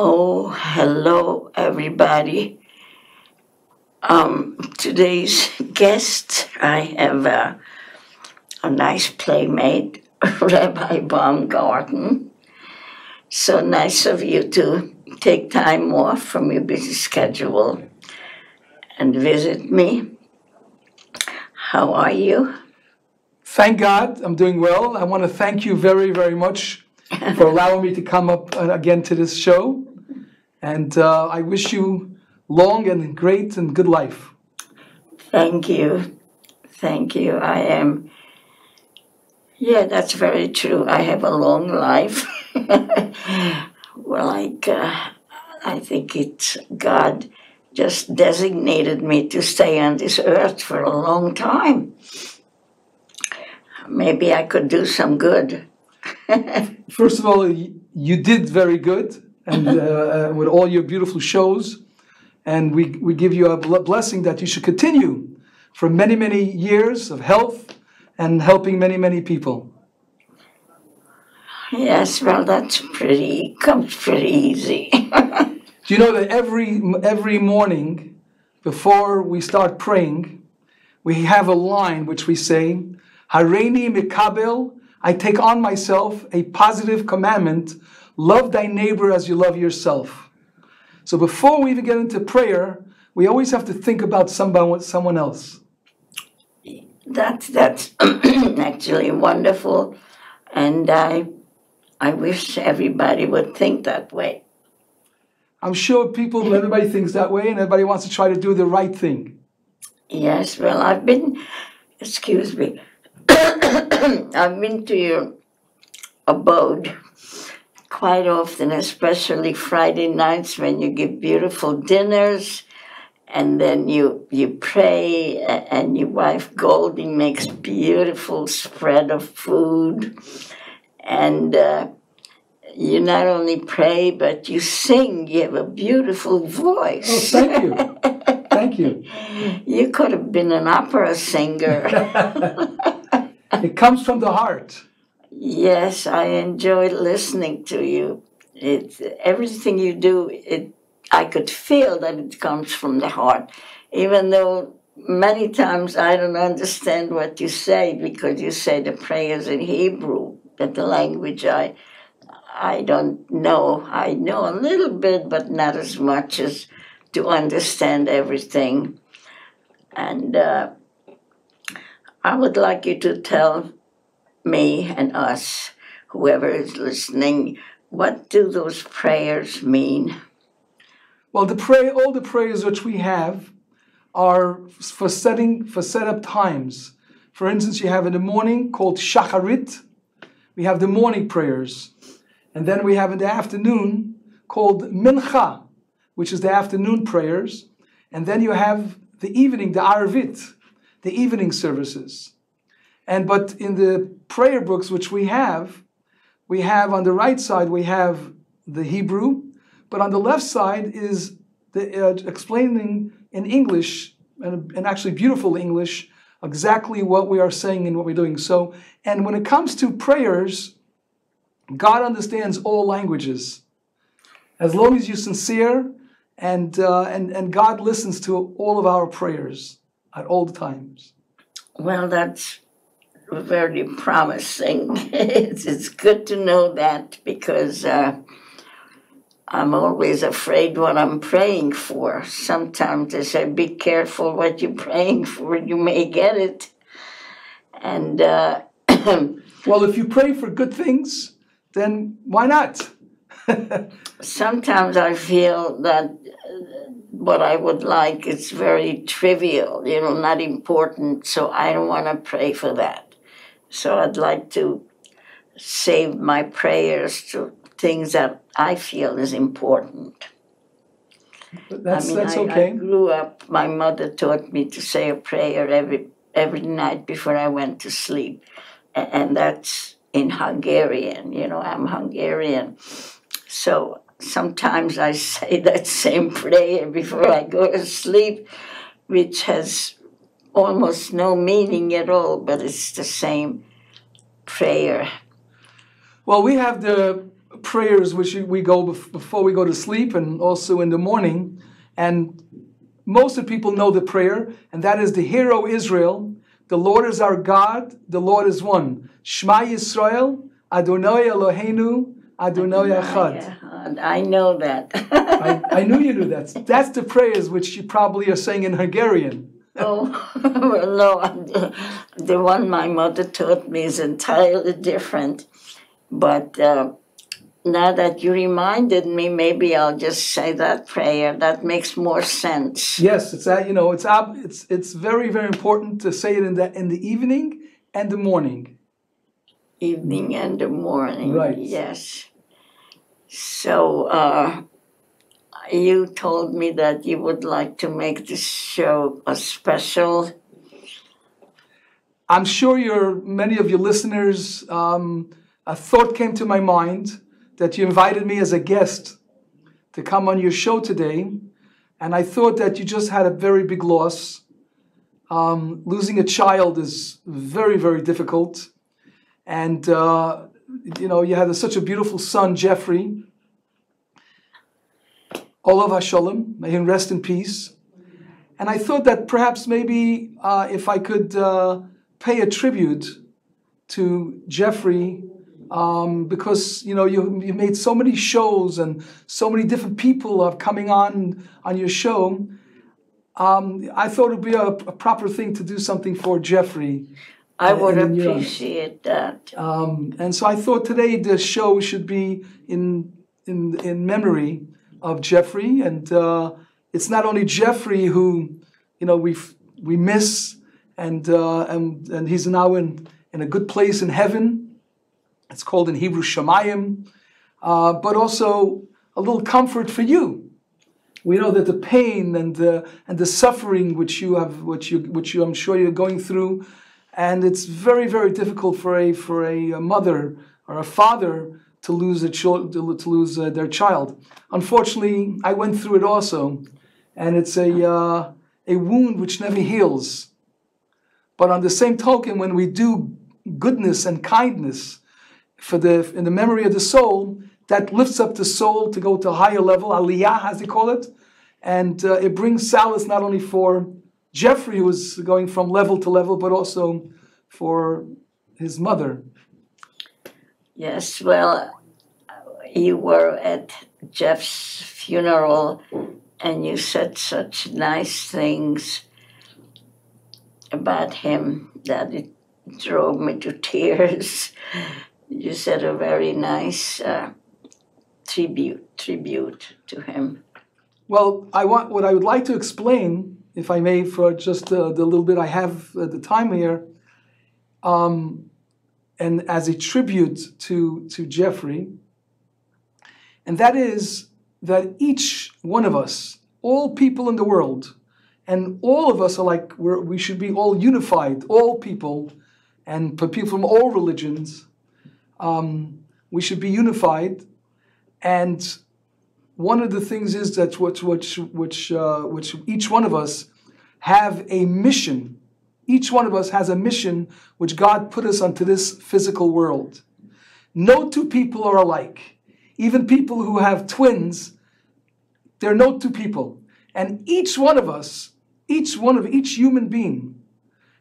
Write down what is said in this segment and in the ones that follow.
Oh, hello, everybody. Um, today's guest, I have a, a nice playmate, Rabbi Baumgarten. So nice of you to take time off from your busy schedule and visit me. How are you? Thank God, I'm doing well. I want to thank you very, very much for allowing me to come up uh, again to this show. And uh, I wish you long and great and good life. Thank you. Thank you. I am. Yeah, that's very true. I have a long life. well, like, uh, I think it's God just designated me to stay on this earth for a long time. Maybe I could do some good. First of all, you did very good, and uh, uh, with all your beautiful shows, and we, we give you a blessing that you should continue for many, many years of health and helping many, many people. Yes, well, that's pretty, comes pretty easy. Do you know that every, every morning before we start praying, we have a line which we say, Hareini mikabel, I take on myself a positive commandment, love thy neighbor as you love yourself. So before we even get into prayer, we always have to think about somebody, someone else. That's, that's actually wonderful. And I, I wish everybody would think that way. I'm sure people, everybody thinks that way, and everybody wants to try to do the right thing. Yes, well, I've been, excuse me, I've been to your abode quite often, especially Friday nights when you give beautiful dinners and then you you pray and your wife Goldie makes beautiful spread of food. And uh, you not only pray but you sing. You have a beautiful voice. Oh thank you. Thank you. You could have been an opera singer. It comes from the heart yes i enjoyed listening to you it's everything you do it I could feel that it comes from the heart, even though many times I don't understand what you say because you say the prayers in Hebrew, that the language I I don't know. I know a little bit, but not as much as to understand everything. And uh, I would like you to tell me and us, whoever is listening, what do those prayers mean? Well, the pray all the prayers which we have are for setting for set up times. For instance, you have in the morning called shacharit. We have the morning prayers, and then we have in the afternoon called mincha, which is the afternoon prayers, and then you have the evening, the arvit, the evening services. And but in the prayer books which we have, we have on the right side we have the Hebrew, but on the left side is the, uh, explaining in English, and, actually beautiful English, exactly what we are saying and what we're doing. So, and when it comes to prayers, God understands all languages. As long as you're sincere, and, uh, and, and God listens to all of our prayers at all times. Well, that's very promising. it's, it's good to know that because uh, I'm always afraid what I'm praying for. Sometimes they say, be careful what you're praying for, you may get it. And, uh, well, if you pray for good things, then why not? Sometimes I feel that what I would like is very trivial, you know, not important, so I don't want to pray for that. So I'd like to save my prayers to things that I feel is important. That's, I mean, that's I, okay. I grew up, my mother taught me to say a prayer every, every night before I went to sleep. And, and that's in Hungarian, you know, I'm Hungarian. So sometimes I say that same prayer before I go to sleep, which has almost no meaning at all, but it's the same prayer. Well, we have the prayers which we go before we go to sleep and also in the morning. And most of the people know the prayer, and that is the hero Israel. The Lord is our God, the Lord is one. Shema Yisrael, Adonai Eloheinu, Adonai Echad. I know that. I, I knew you knew that. That's the prayers which you probably are saying in Hungarian. Oh, well, no, the one my mother taught me is entirely different. But uh, now that you reminded me, maybe I'll just say that prayer. That makes more sense. Yes, it's that you know it's it's it's very very important to say it in the in the evening and the morning. Evening and the morning. Right. Yes. So uh, you told me that you would like to make this show a special. I'm sure your many of your listeners. Um, a thought came to my mind that you invited me as a guest to come on your show today, and I thought that you just had a very big loss. Um, losing a child is very, very difficult, and uh, you know you had a, such a beautiful son, Jeffrey. Alav Hashalom, may him rest in peace. And I thought that perhaps maybe uh, if I could uh, pay a tribute to Jeffrey um, because you know you you made so many shows and so many different people are coming on on your show. Um, I thought it'd be a, a, proper thing to do something for Jeffrey. I would appreciate that. Um, and so I thought today the show should be in in in memory of Jeffrey, and uh, it's not only Jeffrey who you know we we miss, and uh, and and he's now in in a good place in heaven it's called in Hebrew Shamayim, uh, but also a little comfort for you. We know that the pain and the and the suffering which you have, which you which you I'm sure you're going through, and it's very very difficult for a for a, a mother or a father to lose a child to, lose uh, their child. Unfortunately, I went through it also, and it's a uh, a wound which never heals. But on the same token, when we do goodness and kindness for the in the memory of the soul that lifts up the soul to go to a higher level, aliyah as they call it, and uh, it brings solace not only for Jeffrey who is going from level to level, but also for his mother. Yes, well, you were at Jeff's funeral and you said such nice things about him that it drove me to tears you said a very nice uh, tribute tribute to him. Well, I want what I would like to explain, if I may, for just uh, the little bit I have at the time here, um, and as a tribute to to Jeffrey, and that is that each one of us, all people in the world, and all of us are like we should be all unified, all people, and people from all religions um, we should be unified. And one of the things is that which, which, which, uh, which each one of us have a mission. Each one of us has a mission which God put us onto this physical world. No two people are alike. Even people who have twins, they're no two people. And each one of us, each one of each human being,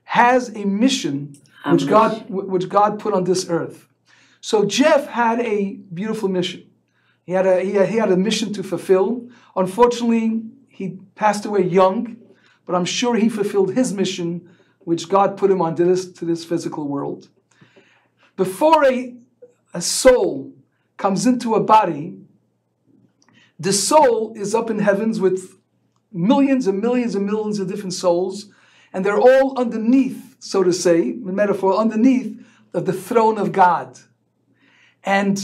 has a mission which God, which God put on this earth. So Jeff had a beautiful mission. He had a, he had, he had a mission to fulfill. Unfortunately, he passed away young, but I'm sure he fulfilled his mission, which God put him on to this, to this physical world. Before a, a soul comes into a body, the soul is up in heavens with millions and millions and millions of different souls, and they're all underneath, so to say, metaphor, underneath of the throne of God. And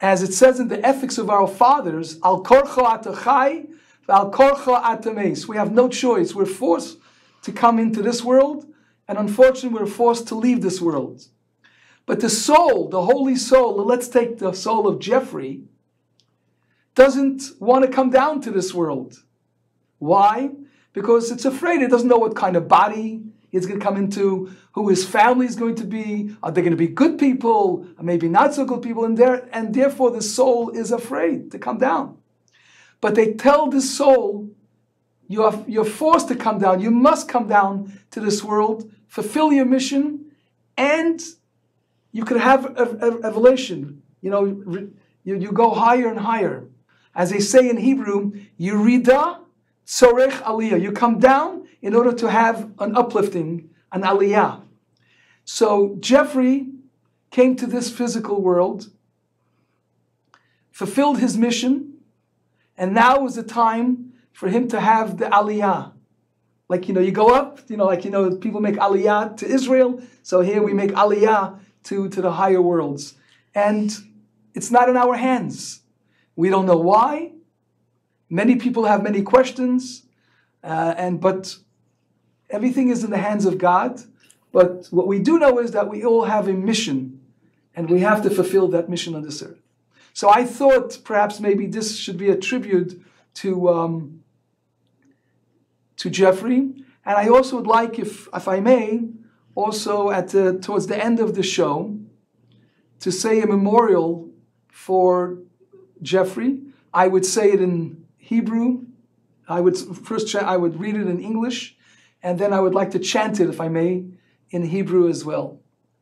as it says in the ethics of our fathers, al korcho atachai, al korcho atames. We have no choice. We're forced to come into this world, and unfortunately, we're forced to leave this world. But the soul, the holy soul, let's take the soul of Jeffrey, doesn't want to come down to this world. Why? Because it's afraid. It doesn't know what kind of body He's going to come into who his family is going to be. Are they going to be good people? Maybe not so good people? And there, and therefore the soul is afraid to come down. But they tell the soul, you are, you're forced to come down. You must come down to this world, fulfill your mission, and you could have revelation. You know, you, you go higher and higher. As they say in Hebrew, Yeridah Tzorech Aliyah. You come down in order to have an uplifting, an Aliyah. So Jeffrey came to this physical world, fulfilled his mission, and now is the time for him to have the Aliyah. Like, you know, you go up, you know, like, you know, people make Aliyah to Israel. So here we make Aliyah to, to the higher worlds. And it's not in our hands. We don't know why. Many people have many questions, uh, and but everything is in the hands of God. But what we do know is that we all have a mission, and we have to fulfill that mission on this earth. So I thought perhaps maybe this should be a tribute to um, to Jeffrey, and I also would like, if if I may, also at the, towards the end of the show, to say a memorial for Jeffrey. I would say it in Hebrew. I would first I would read it in English, and then I would like to chant it, if I may, in Hebrew as well.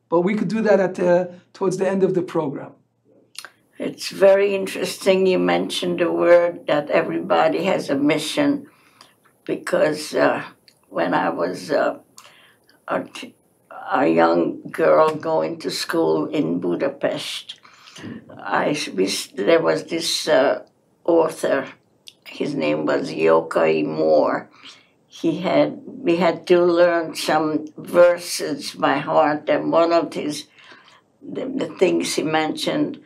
But we could do that at the, towards the end of the program. It's very interesting you mentioned the word that everybody has a mission, because uh, when I was uh, a, a young girl going to school in Budapest, I there was this uh, author. His name was Jókai Mór. He had we had to learn some verses by heart, and one of his the, the things he mentioned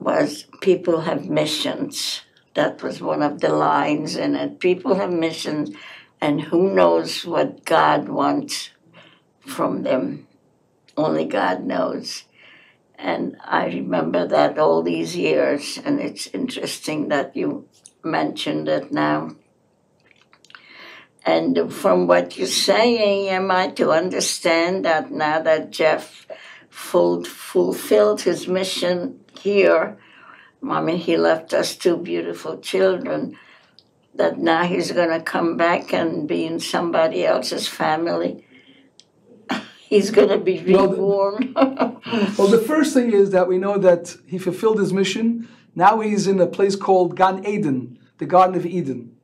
was people have missions. That was one of the lines in it. People have missions, and who knows what God wants from them? Only God knows. And I remember that all these years, and it's interesting that you mentioned it now. And from what you're saying, am I to understand that now that Jeff fulfilled his mission here, Mean, he left us two beautiful children, that now he's going to come back and be in somebody else's family? he's going to be reborn. well, the first thing is that we know that he fulfilled his mission. Now he's in a place called Gan Eden, the Garden of Eden,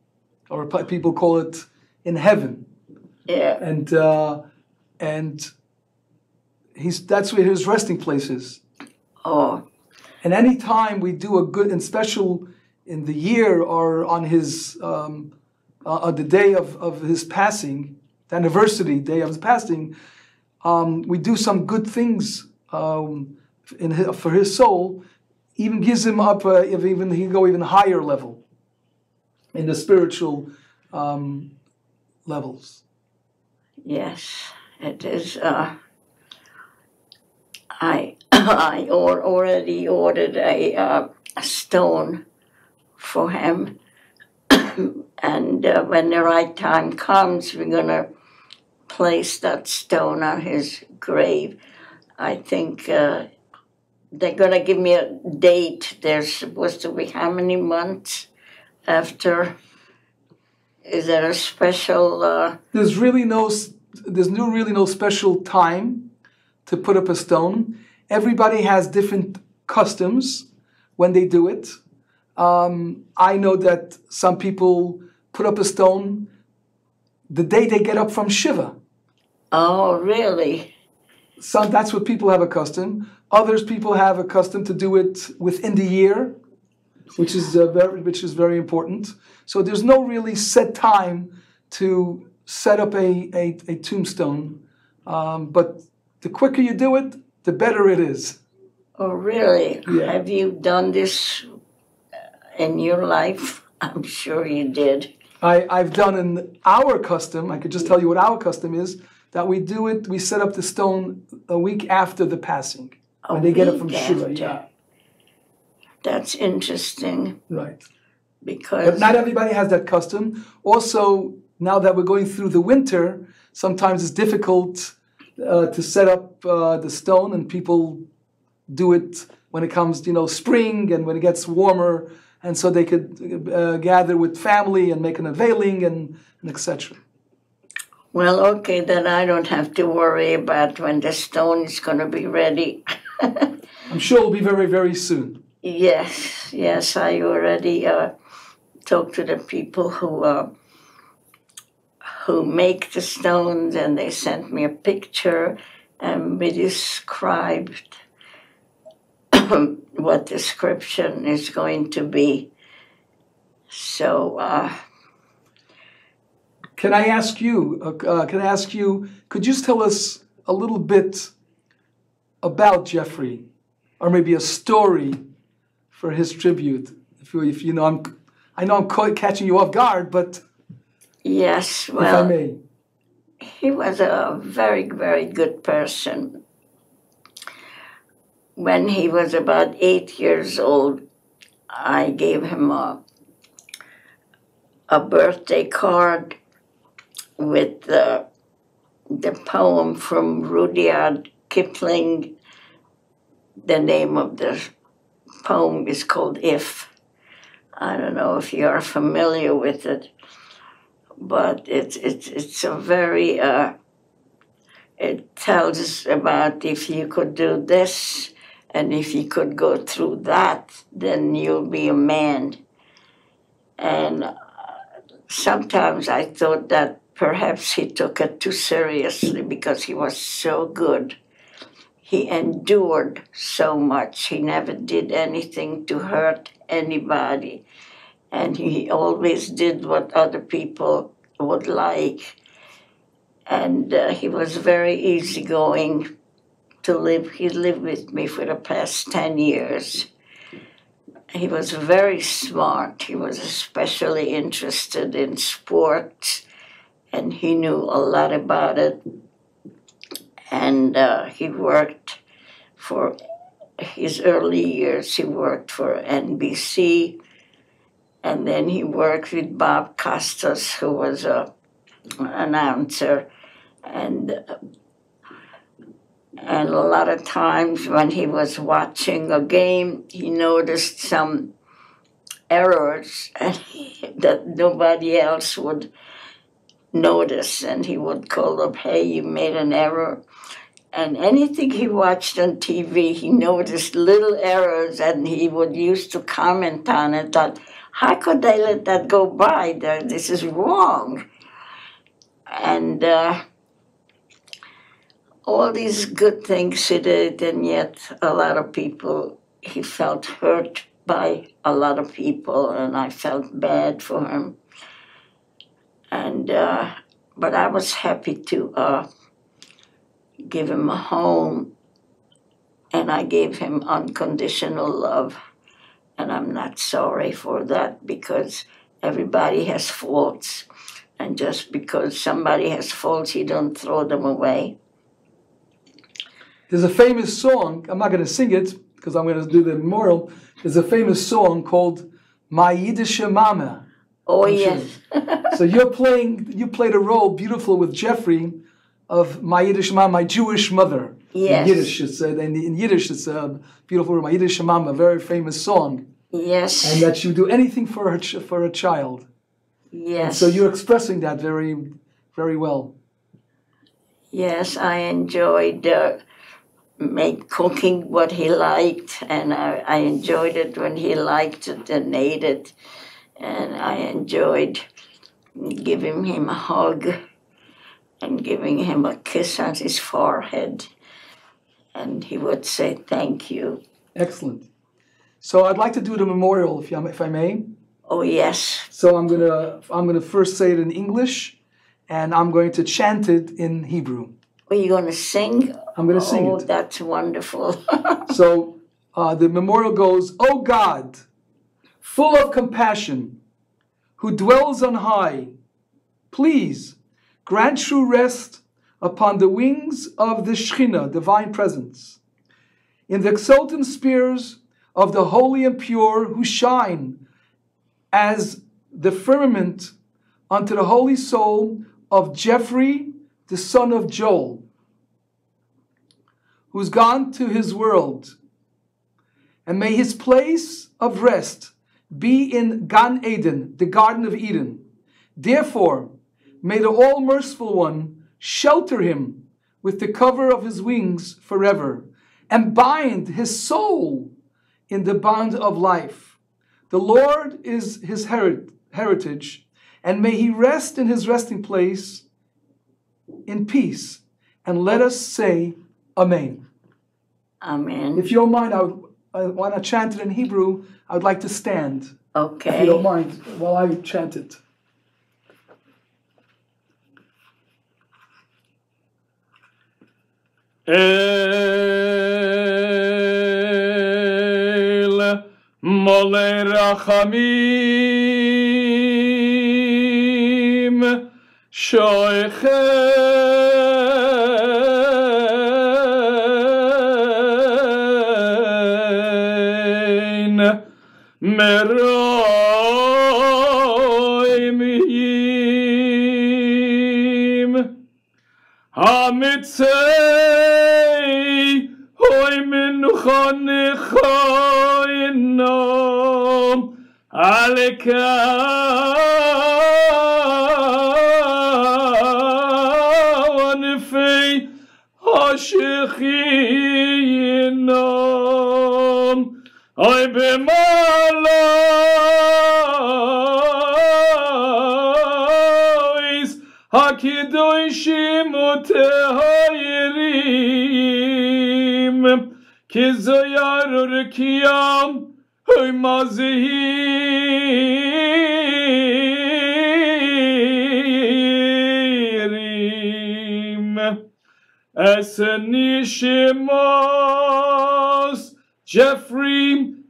or people call it in heaven. Yeah. And uh, and he's that's where his resting place is. Oh. And any time we do a good and special in the year or on his um, uh, on the day of, of his passing, the anniversary day of his passing, um, we do some good things um, his, for his soul, even gives him up, uh, if even he go even higher level in the spiritual um, levels. Yes, it is. Uh, I I already ordered a, uh, a stone for him, and uh, when the right time comes, we're gonna place that stone on his grave. I think uh, they're going to give me a date. There's supposed to be how many months after? Is there a special? Uh... There's really no. There's no really no special time to put up a stone. Everybody has different customs when they do it. Um, I know that some people put up a stone the day they get up from Shiva. Oh, really? Some that's what people have a custom. Others people have a custom to do it within the year, which is uh, very, which is very important. So there's no really set time to set up a, a, a tombstone, um, but the quicker you do it, the better it is. Oh, really? Yeah. Have you done this in your life? I'm sure you did. I, I've done in our custom, I could just tell you what our custom is that we do it, we set up the stone a week after the passing. A when they get it from Shiva, yeah. That's interesting. Right. Because But not everybody has that custom. Also, now that we're going through the winter, sometimes it's difficult uh, to set up uh, the stone, and people do it when it comes, you know, spring and when it gets warmer, and so they could uh, gather with family and make an availing and, and etc. Well, okay, then I don't have to worry about when the stone is going to be ready. I'm sure it'll be very, very soon. Yes, yes, I already uh, talked to the people who uh, who make the stones, and they sent me a picture, and we described what the description is going to be. So. Uh, can I ask you? Uh, uh, can I ask you? Could you tell us a little bit about Jeffrey, or maybe a story for his tribute? If you, if you know, I'm, I know I'm catching you off guard, but yes, well, if I may. he was a very, very good person. When he was about eight years old, I gave him a a birthday card with the, the poem from Rudyard Kipling. The name of the poem is called If. I don't know if you are familiar with it, but it's it's it's a very uh, it tells us about if you could do this and if you could go through that, then you'll be a man. And uh, sometimes I thought that Perhaps he took it too seriously because he was so good. He endured so much. He never did anything to hurt anybody. And he always did what other people would like. And uh, he was very easygoing to live. He lived with me for the past 10 years. He was very smart. He was especially interested in sports and he knew a lot about it. And uh, he worked for his early years, he worked for NBC, and then he worked with Bob Costas, who was a announcer, and and a lot of times when he was watching a game, he noticed some errors that nobody else would notice and he would call up, hey, you made an error. And anything he watched on TV, he noticed little errors and he would used to comment on it that, how could they let that go by? This is wrong. And uh, all these good things he did, and yet a lot of people, he felt hurt by a lot of people, and I felt bad for him and uh, but I was happy to uh, give him a home, and I gave him unconditional love, and I'm not sorry for that because everybody has faults, and just because somebody has faults, you don't throw them away. There's a famous song. I'm not going to sing it because I'm going to do the memorial. There's a famous song called "My Yiddish Mama." Oh yes. so you're playing. You played a role beautiful with Jeffrey of my Yiddish mom, my Jewish mother. Yes. In Yiddish, it's uh, in, in Yiddish, it's a beautiful. Yiddish mom, a very famous song. Yes. And that you do anything for her for a child. Yes. And so you're expressing that very, very well. Yes, I enjoyed. Uh, make cooking what he liked, and I, I enjoyed it when he liked it and ate it and I enjoyed giving him a hug and giving him a kiss on his forehead. And he would say, Thank you. Excellent. So I'd like to do the memorial, if, you, if I may. Oh, yes. So I'm going to I'm gonna first say it in English, and I'm going to chant it in Hebrew. Are you going to sing? I'm going to sing oh, it. that's wonderful. so uh, the memorial goes, Oh God, full of compassion, who dwells on high, please grant true rest upon the wings of the Shekhinah, divine presence, in the exultant spears of the holy and pure who shine as the firmament unto the holy soul of Jeffrey the son of Joel, who's gone to his world. And may his place of rest be in Gan Eden, the Garden of Eden. Therefore, may the All Merciful One shelter him with the cover of his wings forever and bind his soul in the bond of life. The Lord is his herit- heritage, and may he rest in his resting place in peace. And let us say, Amen. Amen. If you don't mind, I, would, I want to chant it in Hebrew. I would like to stand, Okay. if you don't mind, while I chant it. אל מולי רחמים שויכן מרוים ים המצב ני חוינם אלע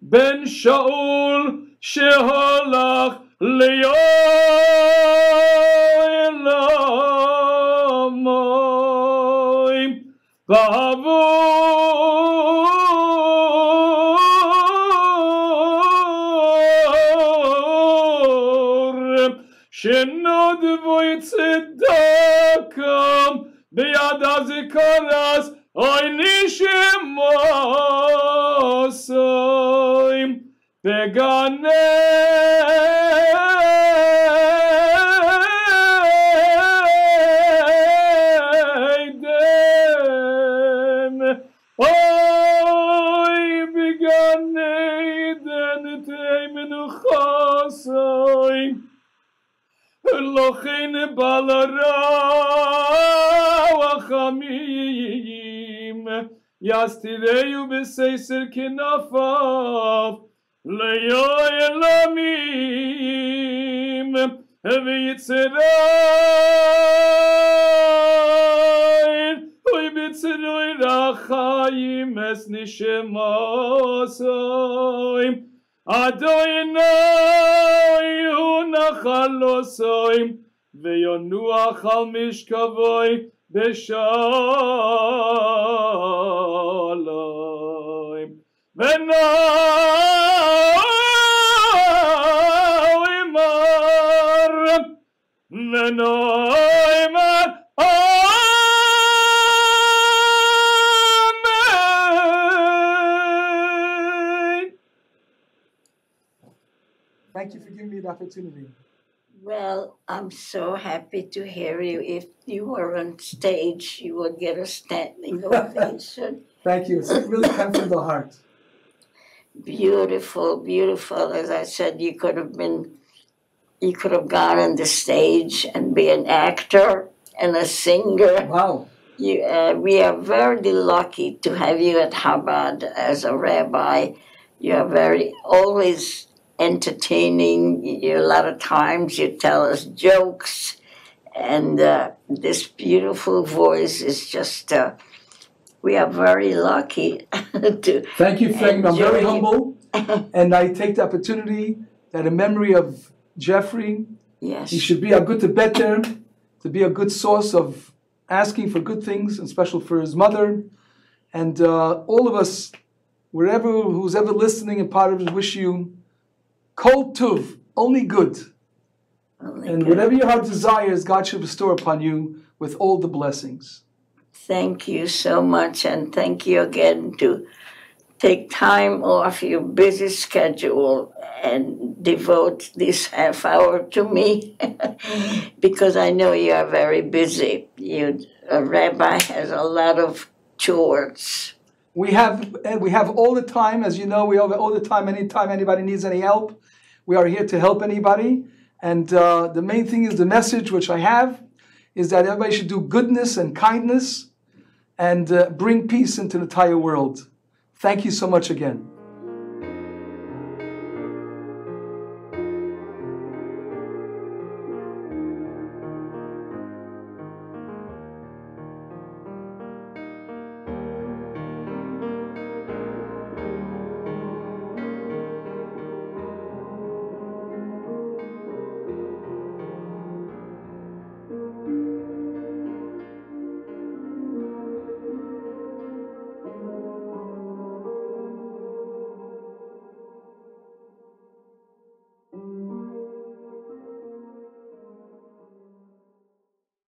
Jeffrey ben Shaul Sheholach לכן בעל הרעו החמים יסתירהו בסיסר כנפיו ליואל עמים ויצרי אוי בצרוי רחיים אס אדוני הוא נחל עושים ויונוח על משכבוי בשלום ונאו אמר ונאו giving me the opportunity. Well, I'm so happy to hear you. If you were on stage, you would get a standing ovation. Thank you. It's really come from the heart. beautiful, beautiful. As I said, you could have been, you could have gone on the stage and be an actor and a singer. Wow. You, uh, we are very lucky to have you at Chabad as a rabbi. You are very always entertaining. You, a lot of times you tell us jokes, and uh, this beautiful voice is just. Uh, we are very lucky to. Thank you, thank you. I'm very humble. and I take the opportunity that in memory of Jeffrey, Yes. he should be a good to better, to be a good source of asking for good things, and special for his mother. And uh, all of us, wherever, who's ever listening and part of it, wish you kol tuv, only good. Only And good. whatever your heart desires, God should bestow upon you with all the blessings. Thank you so much, and thank you again to take time off your busy schedule and devote this half hour to me because I know you are very busy. You, a rabbi has a lot of chores. We have eh, we have all the time, as you know, we have all the time. Anytime anybody needs any help, we are here to help anybody. And uh, the main thing is the message which I have is that everybody should do goodness and kindness and uh, bring peace into the entire world. Thank you so much again.